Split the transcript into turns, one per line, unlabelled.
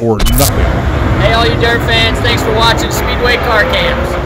or nothing.
Hey, all you dirt fans, thanks for watching Speedway Car Cams.